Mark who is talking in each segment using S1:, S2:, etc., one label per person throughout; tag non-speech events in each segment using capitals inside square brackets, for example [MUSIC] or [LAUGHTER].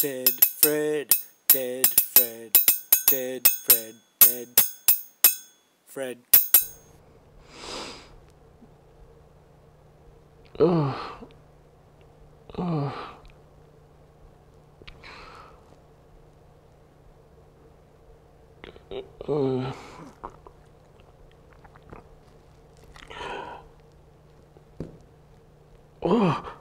S1: Dead Fred, dead Fred, dead Fred, dead Fred.
S2: What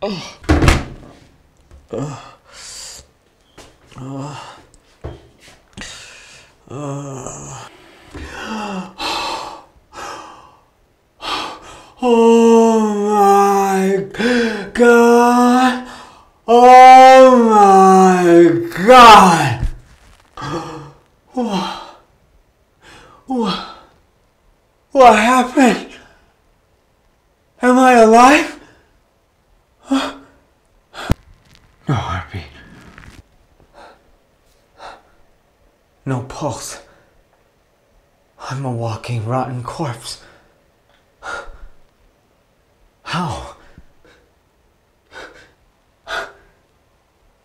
S2: Oh Oh. Oh. Oh my god! Oh my god! What? What? What happened? Am I alive? No heartbeat. No pulse. I'm a walking rotten corpse. How?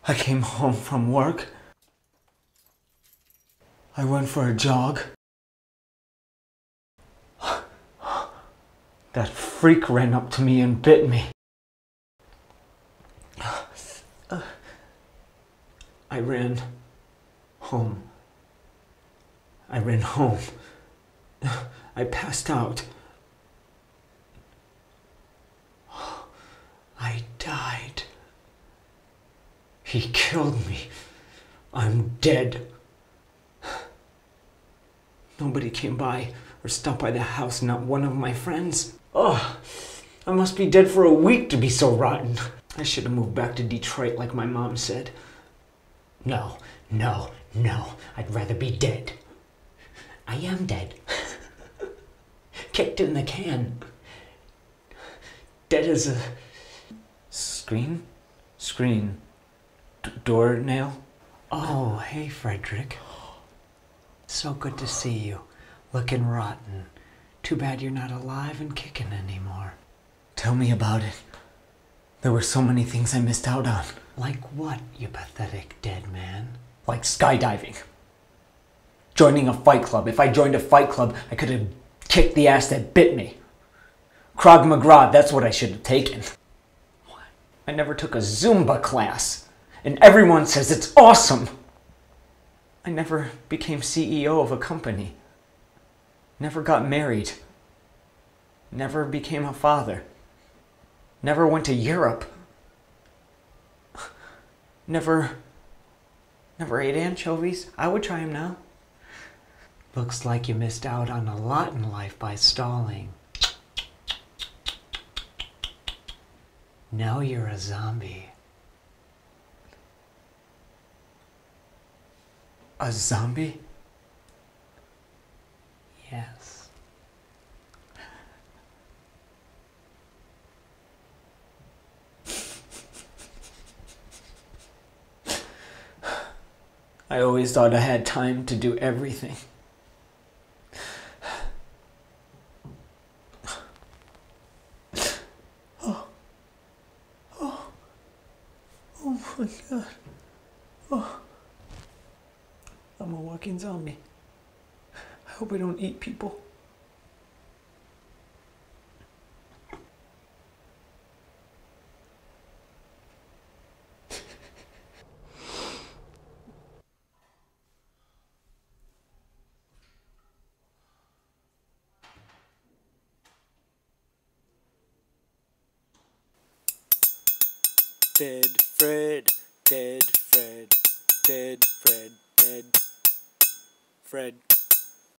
S2: I came home from work. I went for a jog. That freak ran up to me and bit me. Uh, I ran home. I ran home. [LAUGHS] I passed out. [SIGHS] I died. He killed me. I'm dead. [SIGHS] Nobody came by or stopped by the house, not one of my friends. Oh, I must be dead for a week to be so rotten. I should have moved back to Detroit like my mom said. No, no, no, I'd rather be dead. I am dead. [LAUGHS] Kicked in the can. Dead as a screen? Screen. D- door nail? Oh, hey, Frederick. So good to see you. Looking rotten. Too bad you're not alive and kicking anymore. Tell me about it. There were so many things I missed out on. Like what, you pathetic dead man? Like skydiving. Joining a fight club. If I joined a fight club, I could have kicked the ass that bit me. Krav Maga, that's what I should have taken. I never took a Zumba class, and everyone says it's awesome. I never became CEO of a company, never got married, never became a father, never went to Europe, never, never ate anchovies. I would try them now. Looks like you missed out on a lot in life by stalling. Now you're a zombie. A zombie? Yes. I always thought I had time to do everything. Oh my god. Oh. I'm a walking zombie. I hope I don't eat people.
S1: Dead Fred, dead Fred, dead Fred, dead Fred.